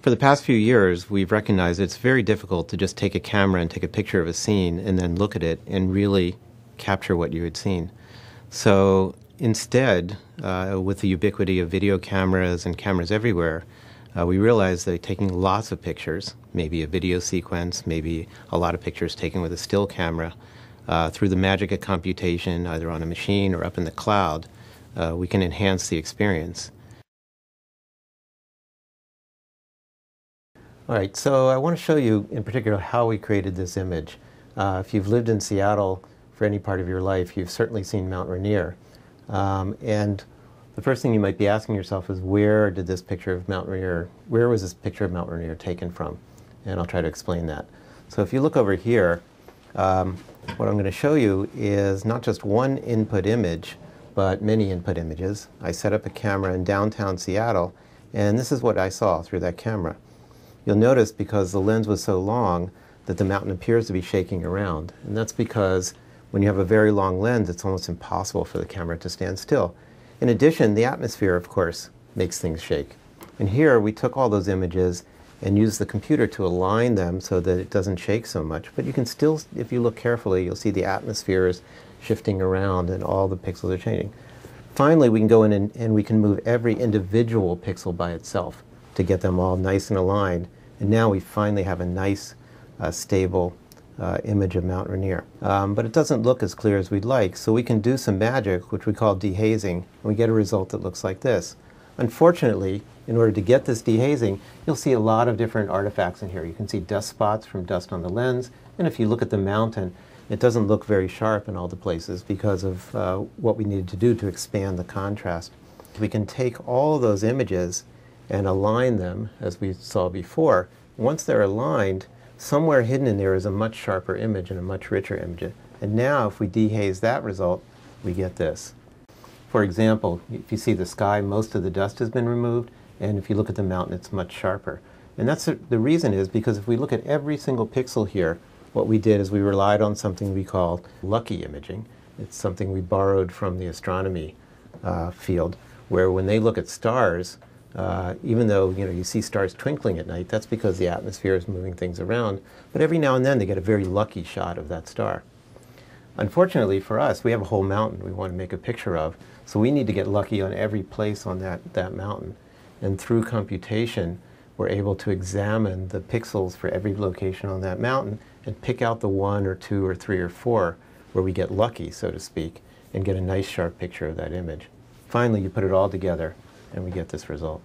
For the past few years, we've recognized it's very difficult to just take a camera and take a picture of a scene and then look at it and really capture what you had seen. So instead, uh, with the ubiquity of video cameras and cameras everywhere, uh, we realized that taking lots of pictures, maybe a video sequence, maybe a lot of pictures taken with a still camera, uh, through the magic of computation, either on a machine or up in the cloud, uh, we can enhance the experience. All right, so I want to show you in particular how we created this image. Uh, if you've lived in Seattle for any part of your life, you've certainly seen Mount Rainier. Um, and the first thing you might be asking yourself is where did this picture of Mount Rainier, where was this picture of Mount Rainier taken from? And I'll try to explain that. So if you look over here, um, what I'm going to show you is not just one input image, but many input images. I set up a camera in downtown Seattle, and this is what I saw through that camera. You'll notice because the lens was so long that the mountain appears to be shaking around. And that's because when you have a very long lens, it's almost impossible for the camera to stand still. In addition, the atmosphere, of course, makes things shake. And here we took all those images and used the computer to align them so that it doesn't shake so much. But you can still, if you look carefully, you'll see the atmosphere is shifting around and all the pixels are changing. Finally, we can go in and, and we can move every individual pixel by itself to get them all nice and aligned and now we finally have a nice, uh, stable uh, image of Mount Rainier. Um, but it doesn't look as clear as we'd like, so we can do some magic, which we call dehazing, and we get a result that looks like this. Unfortunately, in order to get this dehazing, you'll see a lot of different artifacts in here. You can see dust spots from dust on the lens, and if you look at the mountain, it doesn't look very sharp in all the places because of uh, what we needed to do to expand the contrast. We can take all those images and align them as we saw before. Once they're aligned, somewhere hidden in there is a much sharper image and a much richer image. And now if we dehaze that result, we get this. For example, if you see the sky, most of the dust has been removed, and if you look at the mountain, it's much sharper. And that's the, the reason is because if we look at every single pixel here, what we did is we relied on something we call lucky imaging. It's something we borrowed from the astronomy uh, field, where when they look at stars, uh, even though you know you see stars twinkling at night, that's because the atmosphere is moving things around. But every now and then they get a very lucky shot of that star. Unfortunately for us, we have a whole mountain we want to make a picture of, so we need to get lucky on every place on that, that mountain. And through computation, we're able to examine the pixels for every location on that mountain and pick out the one or two or three or four where we get lucky, so to speak, and get a nice sharp picture of that image. Finally, you put it all together and we get this result.